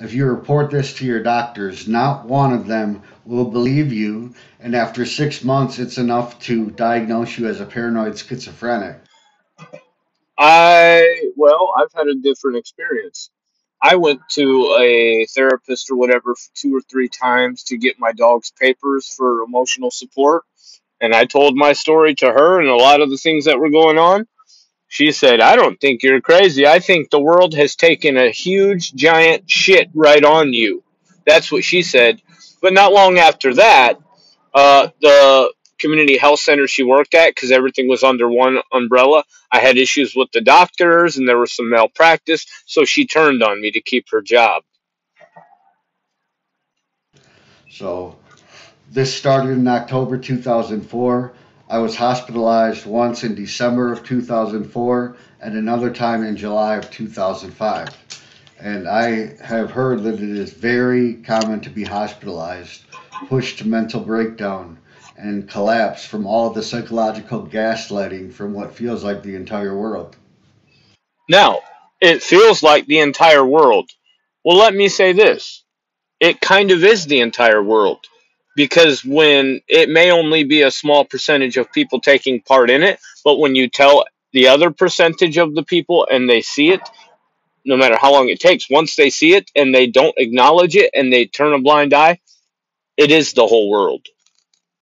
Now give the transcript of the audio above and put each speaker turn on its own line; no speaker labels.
If you report this to your doctors, not one of them will believe you, and after six months, it's enough to diagnose you as a paranoid schizophrenic.
I well, I've had a different experience. I went to a therapist or whatever two or three times to get my dog's papers for emotional support, and I told my story to her and a lot of the things that were going on. She said, I don't think you're crazy. I think the world has taken a huge, giant shit right on you. That's what she said. But not long after that, uh, the community health center she worked at, because everything was under one umbrella, I had issues with the doctors and there was some malpractice. So she turned on me to keep her job.
So this started in October 2004. I was hospitalized once in December of 2004 and another time in July of 2005. And I have heard that it is very common to be hospitalized, pushed to mental breakdown, and collapse from all the psychological gaslighting from what feels like the entire world.
Now, it feels like the entire world. Well, let me say this it kind of is the entire world because when it may only be a small percentage of people taking part in it, but when you tell the other percentage of the people and they see it, no matter how long it takes, once they see it and they don't acknowledge it and they turn a blind eye, it is the whole world.